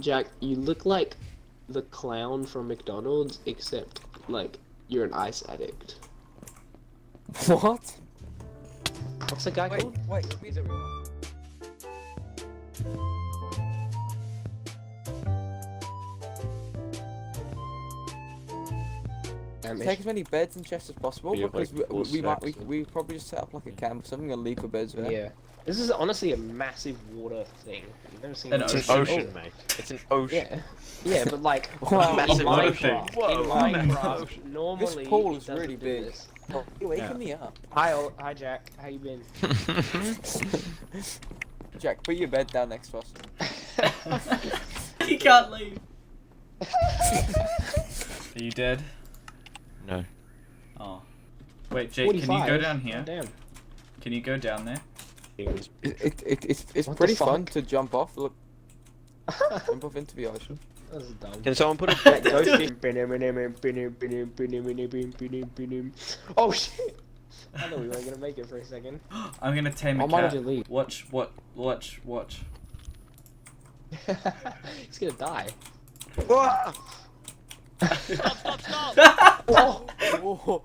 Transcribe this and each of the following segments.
Jack, you look like the clown from McDonald's, except like you're an ice addict. What? What's the guy Wait, called? wait. Is it real? Damn, Take as many beds and chests as possible We because like, we, we might we, we probably just set up like a camp or something and leave the beds there. Yeah. This is honestly a massive water thing. You've never seen An this. It's an Ocean. ocean, mate. It's an ocean. Yeah. Yeah, but like Wow. in Massive water Minecraft, thing. in Minecraft, normally pool is really big. this. Oh, you're waking Yeah. me up. Hi, Ol- hi Jack. How you been? Jack, put your bed down next to us. he can't leave. Are you dead? No. Oh. Wait, Jake, can you go down here? Damn. Can you go down there? It, it, it, it's it's What pretty fun to jump off. Look, jump off into the ocean. That was dumb. Can someone put a Jack, go. Oh shit! I thought we weren't gonna make it for a second. I'm gonna tame Why a did cat. you leave? Watch, what, watch, watch. He's gonna die. Stop, stop, stop! Oh. Whoa.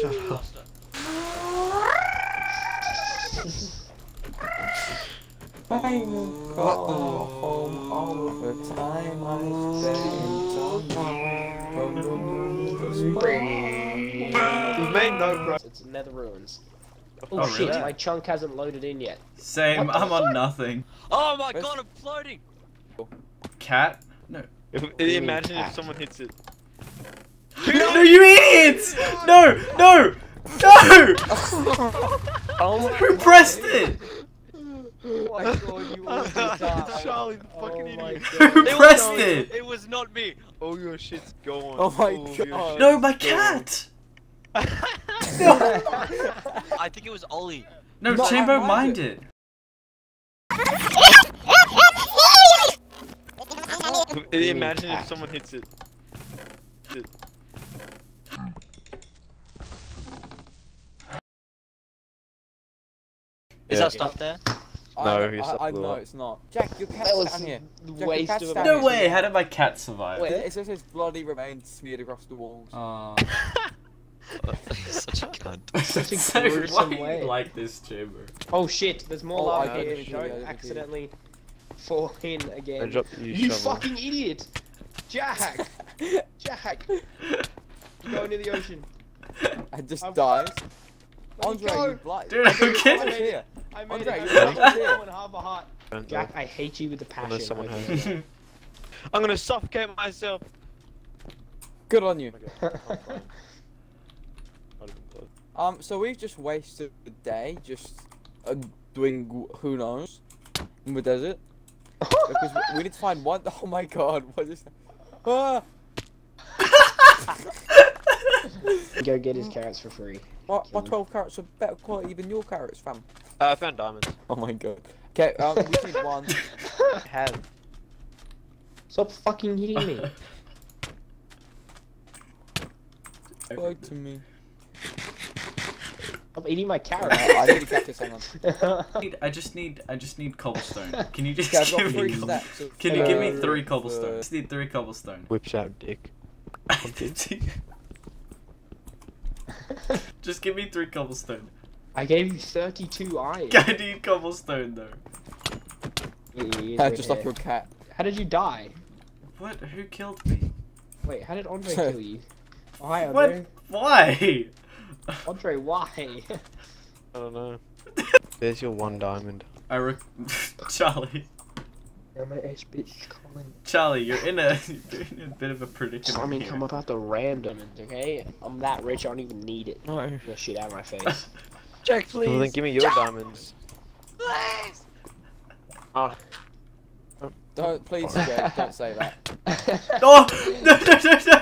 Shut up. I got home all the time I spent You've made no pro. It's Nether Ruins. Oh, Oh, shit, really? my chunk hasn't loaded in yet. Same, I'm on nothing. Oh my Where's- god, I'm floating! Cat? No. If, mean imagine cat? if someone hits it. No, you idiots! No, no, no! Oh Who pressed it? Oh my god, you almost died. Charlie, the Oh fucking my idiot. God. Who It pressed was, it? It was not me! Oh, your shit's gone. Oh my All of your God. No, my gone. cat! I think it was Ollie. No, No, Chamber mind mind it. it. Imagine if someone hits it. Is Yeah. that stuff there? No, I, he's I, I the know lot. it's not. Jack, your cat's was down here. Jack, waste cat's of down No here. way, how did my cat survive? Wait. It says his bloody remains smeared across the walls. Ah. Aw. Such a cunt. Such a So, why gruesome do you way. like this chamber? Oh shit, there's more Oh, lava here. didn't Don't see it. accidentally fall in I again. dropped you, You shovel. fucking idiot! Jack! Jack! You go into the ocean. I just I'm- died. Andre, go. you blind. Dude, I'm Andre, kidding. Andre's here. I made Andre, it. you're I'm here. in half a heart. Jack. I hate you with a passion. Unless I. I'm gonna suffocate myself. Good on you. Okay. Um, so we've just wasted a day just uh, doing who knows in the desert because we, we need to find one oh my god, what is that? Ah, Go get his carrots for free. my, my 12 carrots are better quality than your carrots, fam. Uh, I found diamonds. Oh my god. Okay, um, we need one. I have. Stop fucking hitting me. Go to me. Stop eating my carrot. I need a cactus, hang on. Need- I just need, I just need cobblestone. Can you just Okay, give me? three Cobble- of Can you give me three for- cobblestone? Just need three cobblestone. Whips out dick. just give me three cobblestone. I gave you 32 iron. I need cobblestone though. Uh, just like your cat. How did you die? What? Who killed me? Wait, how did Andre kill you? Oh, hi, What? Why? Andre, why? I don't know. There's your one diamond. I re- Charlie. You're my ass bitch, Colin. Charlie, you're in a you're in a bit of a predicament. I mean, here. come up after random, okay? I'm that rich, I don't even need it. No. Get the shit out of my face. Jack, please. Well, then give me your diamonds. Please! Ah, Don't, please, Jake, don't say that. Oh no no no no!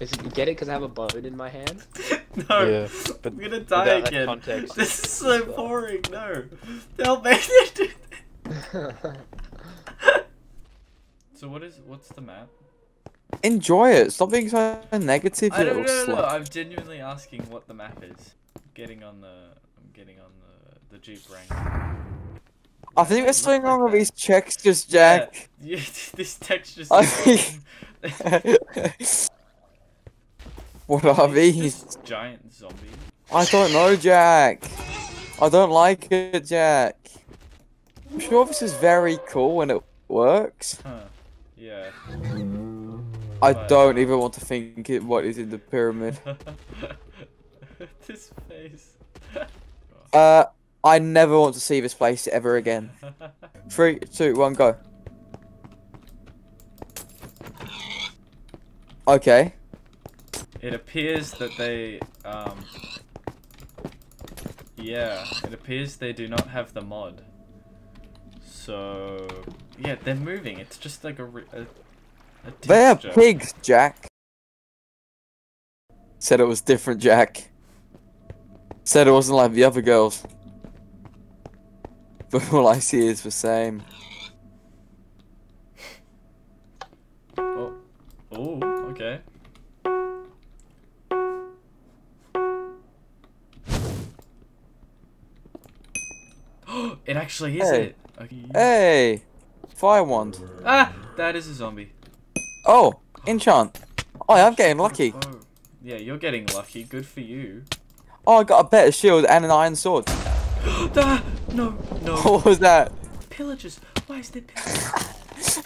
Is it, you get it because I have a bone in my hand? No, Yeah, but I'm gonna die without that again. context, This is so boring. No, They'll help me. so what is what's the map? Enjoy it. Stop being so negative, I you don't little know. No, no, slut. I'm genuinely asking what the map is. getting on the. I'm getting on the the jeep rank. I think there's something wrong with these checks, just Jack. Yeah, this texture's. I wrong. what are these? Giant zombie. I don't know, Jack. I don't like it, Jack. I'm sure this is very cool when it works. Huh. Yeah. I But- don't even want to think it, what is in the pyramid. this face. Uh, I never want to see this place ever again. Three, two, one, go. Okay. It appears that they, um, yeah, it appears they do not have the mod. So, yeah, they're moving. It's just like a, a, a They're texture. pigs, Jack. Said it was different, Jack. Said it wasn't like the other girls. But all I see is the same. Oh, oh, okay. It actually is Hey. it. Okay. Hey! Fire wand. Ah, that is a zombie. Oh, enchant. Oh, I'm getting lucky. Oh, yeah, you're getting lucky. Good for you. Oh, I got a better shield and an iron sword. ah, no, no. What was that? Pillagers. Why is there pillagers?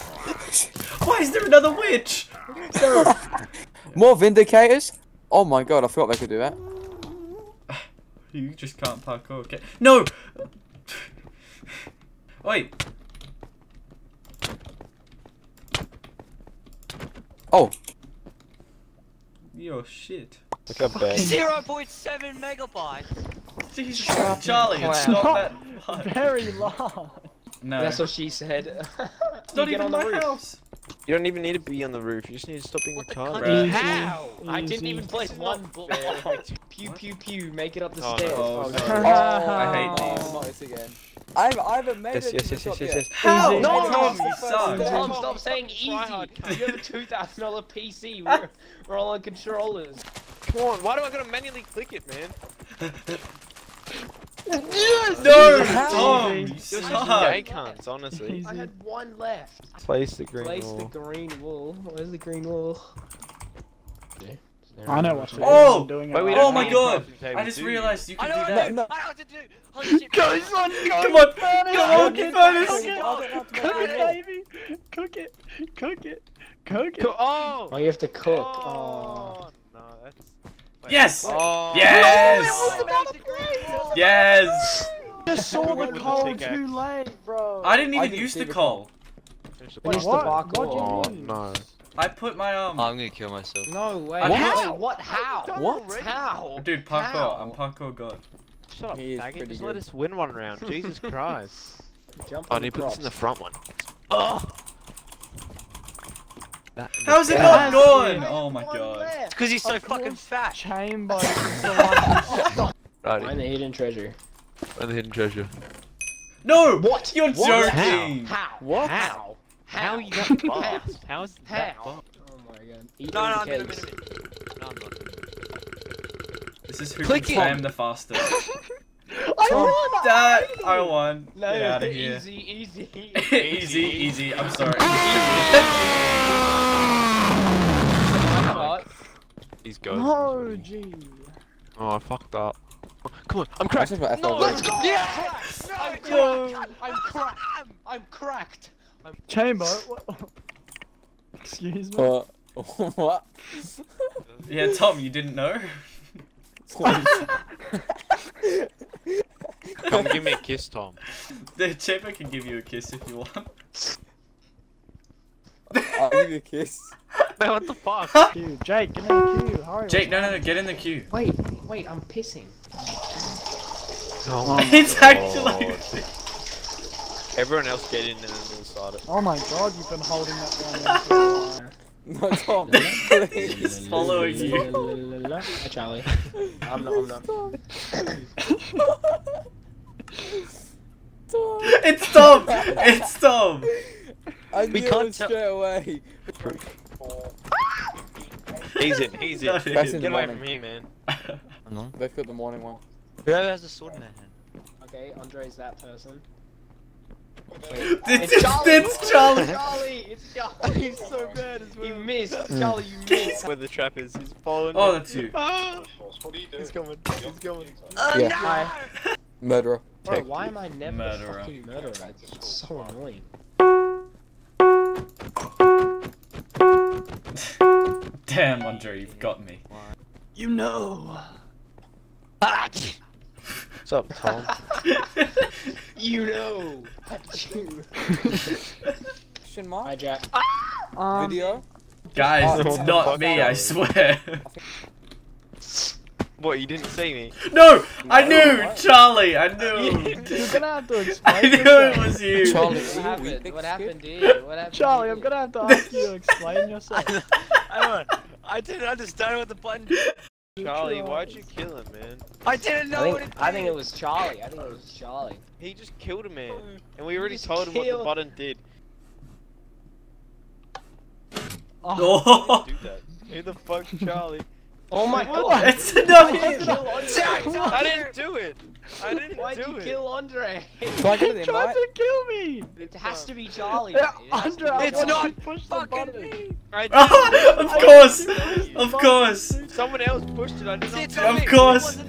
Why is there another witch? More vindicators? Oh my god, I forgot they could do that. You just can't parkour. Okay. No. Wait. Oh, You're shit. Look how bad. 0.7 megabytes. Jesus, Charlie, it's not that hard. Very long. No, That's what she said. it's not You even on the my roof. house. You don't even need to be on the roof. You just need to stop being What a the car. Right. How? I didn't even place one bullet. Pew pew pew. Make it up the Oh, no. stairs. Oh, no. Oh, sorry. I hate these. Oh, not this again. I've, I haven't made Yes, it. yes, yes, yes, yes, yes. How? Easy. No, Tom, Tom, you suck. Tom, stop saying easy. Tryhard, You have a two thousand dollar PC. We're, we're all on controllers. Come on, why do I gotta manually click it, man? No, How? Tom, you You're You're such suck. gay cunts, honestly. I had one left. Place the green Place wall. the green wool. Where's the green wool? I know what to do. Oh! I'm doing it But we don't Oh my god! I just realized you I could know do that. to. No. I know what to do. Holy shit. Guys, on, Come on, come on, Cook it, furnace. cook it, Oh, cook it, baby. Cook it, cook it, cook it. Oh! Oh, you have to cook. Oh. Oh! No, that's. wait. Yes! Oh! Yes! Yes! Just saw the coal too late, bro. I didn't I even didn't use the the coal. Finish the Finish the What? What do Oh you mean? no. I put my um. I'm gonna kill myself. No way. What? Wait, what? How? What? How? Dude, parkour. How? I'm parkour god. Shut up, faggot. Just good. let us win one round. Jesus Christ. Jump Oh, on I need to put this in the front one. Oh! That, How's it not gone? Oh my god. It's Because he's so Of fucking fat. Chamber is the. Right, Find the hidden treasure. and the hidden treasure. No! What? You're What? joking! How? What? How? How are you How? that fast? How is that How? Oh my god. Eat No, all no, the I'm in a minute. No, I'm not. This is who Click can it. spam the fastest. I won. That I won. No, Get out of here. easy, easy. easy, easy. I'm sorry. He's ghost. Oh, no, gee. Oh, I fucked up. Oh, come on, I'm That's cracked. I No, let's go! Yeah. I'm No. cracked! I'm cracked! I'm cracked! Chamber. What? Excuse me. What? what? Yeah, Tom, you didn't know? Come give me a kiss, Tom. The chamber can give you a kiss if you want. I'll give you a kiss. Man, what the fuck? Queue. Jake, get in the queue. Hurry. Jake, no, no, no, get in the queue. Wait, wait, I'm pissing. Oh It's actually. Oh Everyone else get in and then we'll start it. Oh my god, you've been holding that down for a while. No, Tom, please. He's following you. Hi, Charlie. I'm not, I'm not. Tom. It's Tom! It's Tom! I We knew can't it tell- straight away. He's in, he's in. Not That's in Get away from me, man. They've got the morning one. Whoever has a sword in their hand. Okay, Andre's that person. It's, It's Charlie. it's Charlie. Charlie, it's Charlie. He's so bad as You well. missed, Charlie. You missed. Where the trap is, he's falling. Oh, me. that's you. Ah! He's coming. He's coming. Yeah. Hi. Murderer. Bro, why am I never Murderer. fucking murderer? It's so annoying. Damn, Andre, you've got me. You know. What's up, Tom? You know. Achoo. Hi, Jack. Video? Guys, Oh, it's not me, I swear. what? You didn't see me? no, I knew, Charlie, I knew. You're gonna have to I explain. knew yourself. it was you. Charlie. What you happened? weak What skip? happened to you? What happened? Charlie, to I'm gonna have to ask you to explain yourself. I don't. I didn't understand what the button. did. Charlie, why'd you kill him, man? I didn't know I what think, it I think it was Charlie. I think it was Charlie. He just killed a man, oh. and we already just told him what the button did. Oh, Who the fuck's Charlie? Oh my god! it's not Why'd you him. kill Andre? I didn't do it. I didn't Why'd do you kill Andre? So I get an He tried invite? to kill me. It has to be Charlie. Yeah. It Andre, be It's not to Fucking me. I Oh, of course, of course. Someone else pushed it. I did not. It's do Of me. it. It course. wasn't